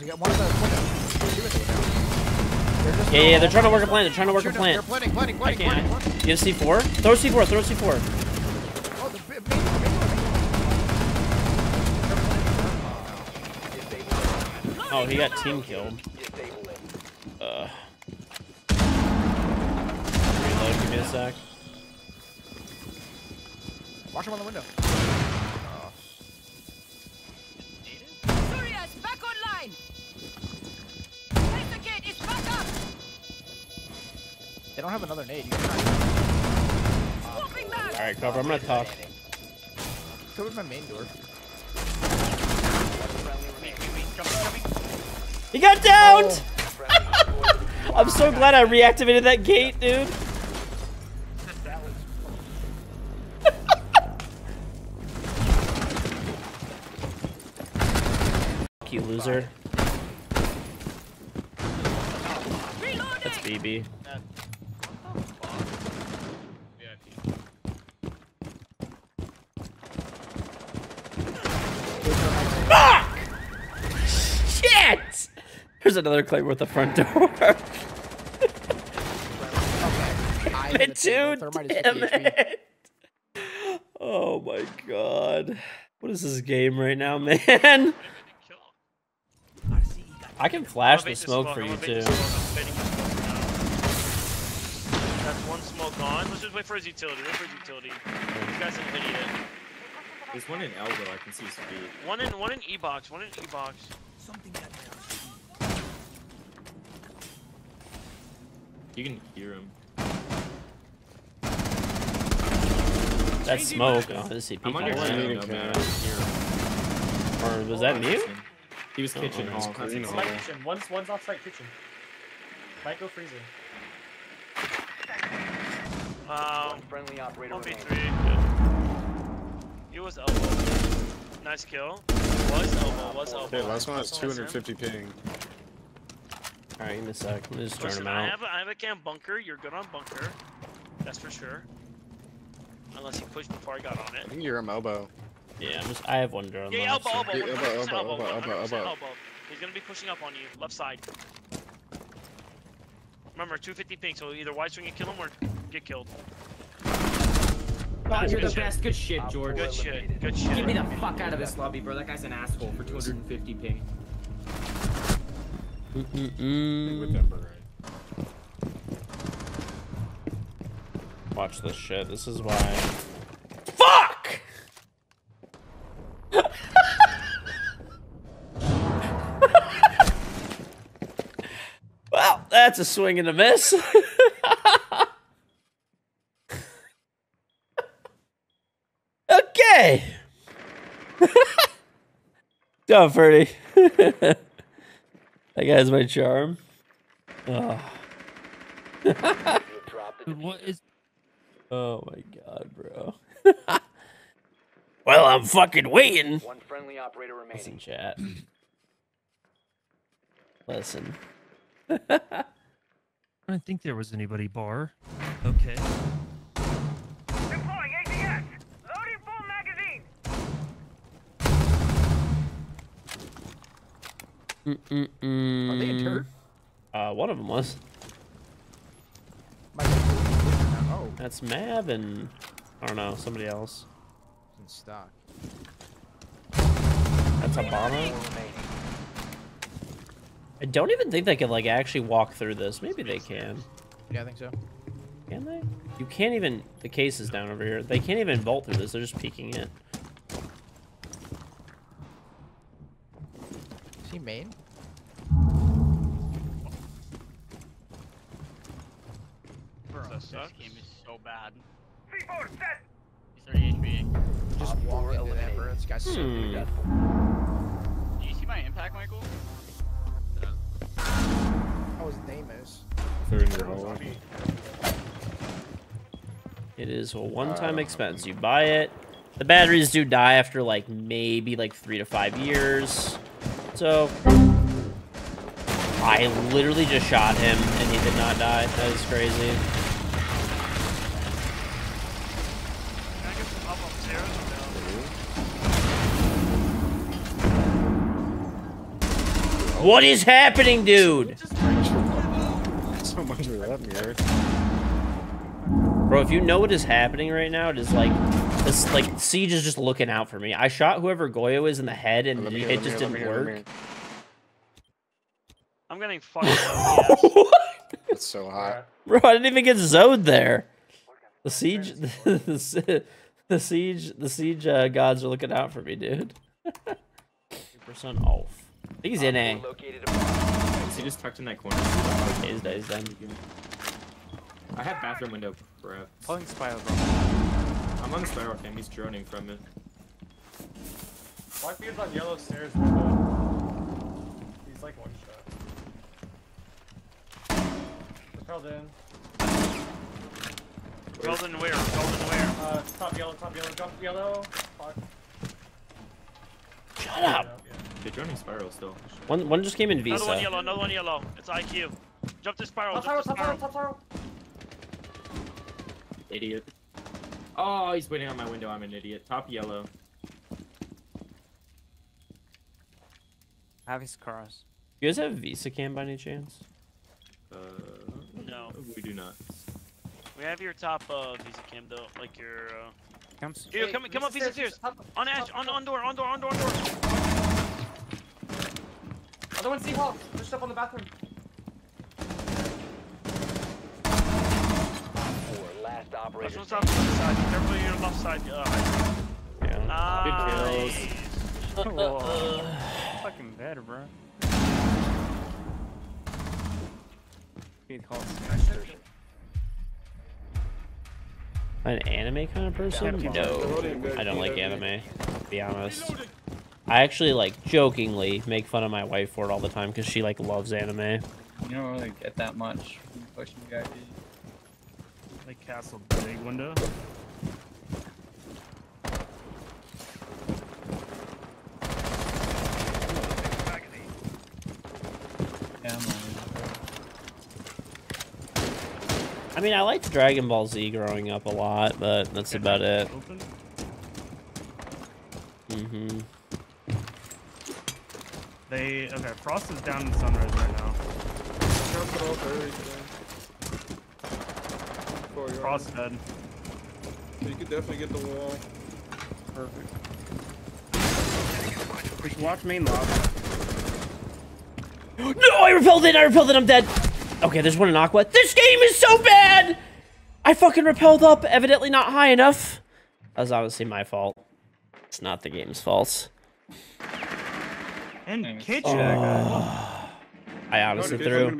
windows. One of windows. Two windows down. They're just Yeah, yeah, they're trying to work a plant. They're trying to work a plant. They're planting, planting, I can't. planting. planting. You have C4? Throw C4, throw C4. Oh, the big, big, big, Oh, he got team killed. Uh. Reload, give me a sec. Watch him on the window. They don't have another nade. You can try. Alright, cover, I'm gonna talk. Go with my main door. He got downed! Oh. I'm so glad I reactivated that gate, dude. Fuck you loser. That's BB. Fuck! Shit! There's another claim at the front door. I Damn hit it, the table. dude. Damn it. Oh my god. What is this game right now, man? I can flash the Elevate smoke for you too. the smoke, I'm fading the smoke now. That's one smoke on. Let's just wait for his utility. Wait for his utility. This guy's an idiot. There's one in elbow. I can see speed. One in one in E box. One in E box. You can hear him. That's smoke. Oh, this is I'm under peeking shooting away. man. I can hear him. Or was that you? He was kitchen Oh, hall. it's That's green it. hall. kitchen. One's one's offsite kitchen. Might go freezer. Um, friendly operator one v remaining. three. Good. He was elbow. Nice kill. Was elbow. Was elbow. Okay, last one has 250 ping. Alright, give me a sec. Let me just turn Listen, him I have a, I have a cam bunker. You're good on bunker. That's for sure. Unless he pushed before I got on I it. think you're him elbow. Yeah, I'm just, I have one drone. Yeah, elbow, elbow, Yeah, 100% elbow, elbow, elbow, elbow, elbow. elbow. He's gonna be pushing up on you, left side. Remember, 250 ping, so either wide swing and kill him or get killed. Nice, you're the shit. best. Good shit, George. Good shit, good shit. Get me the fuck out of this lobby, bro. That guy's an asshole for 250 ping. Watch this shit. This is why. Fuck! well, that's a swing and a miss. okay. Go, Ferdy. That guy's my charm. Oh. What is? Oh my god, bro. well, I'm fucking waiting. One friendly operator Listen, chat. Listen. I didn't think there was anybody bar. Okay. Mm-mm-mm. Are they in turret? Uh, one of them was. My main door is clear now. Oh, That's Mav and I don't know somebody else. in stock. That's Obama. I don't even think they can like actually walk through this. Maybe they can. Yeah, I think so. Can they? You can't even. The case is down over here. They can't even bolt through this. They're just peeking it. Is he main? Bro, This sucks. game is so bad. C4 set! He's 30 HP. Just Op walk four into that, eliminated. bro. This guy's so Hmm. good. Do you see my impact, Michael? Oh, his name is. They're in your hallway. It is a one-time expense. You buy it. The batteries do die after like maybe like three to five years. So I literally just shot him and he did not die. That is crazy. Can I get some help upstairs or no? What is happening, dude? So much for that mirror. Bro, if you know what is happening right now, it is like this like Siege is just looking out for me. I shot whoever Goyo is in the head and Let it let just hear, didn't hear, let me work. I'm getting fucked up. yes. It's so hot. Bro, I didn't even get Zode there. The siege, the, si- the siege, the siege uh, gods are looking out for me, dude. percent off. I think he's in A. Is he just tucked in that corner? He's dead, he's dead. I have bathroom window prep. Pulling spiral, bro. I'm on the spiral cam. He's droning from it. Blackbeard's on yellow stairs. He's like one shot. Repelled in. Golden where? Golden where? Uh, top yellow, top yellow, jump yellow. Fuck. Shut up. Yeah. They're droning spiral still. One, one just came in Another one yellow. Another one yellow. It's IQ. Jump to spiral. Top Jump tower, to top spiral. top tower. Idiot. Oh, he's waiting on my window. I'm an idiot. Top yellow. I have his cars. You guys have Visa cam by any chance? Uh, No. we do not. We have your top uh, visa cam though, like your. Uh... Comes. Here, Hey, come, come up, visa stairs. top- On Ash, top- on, on door, on door, on door, on door. Other one Seahawk. Pushed up on the bathroom. Last Last operator. one's top left side. Careful your left side. Uh, Yeah. Good kills. Whoa. Fucking better, bro. Good call. An anime kind of person? No, I don't like anime. To be honest, I actually like jokingly make fun of my wife for it all the time because she like loves anime. You don't really get that much from pushing guy. Like castle big window. Yeah, I'm mean, I liked Dragon Ball Z growing up a lot, but that's about it. Open. hmm They okay. Frost is down in sunrise right now. Jump it off early today. Four yards. Dead. So you could definitely get the wall. Perfect. We should watch main lobby. No, I repelled it. I repelled it. I'm dead. Okay, there's one in Aqua. This game is so bad. I fucking repelled up. Evidently not high enough. That was honestly my fault. It's not the game's fault. And Anyways. kitchen. I honestly threw.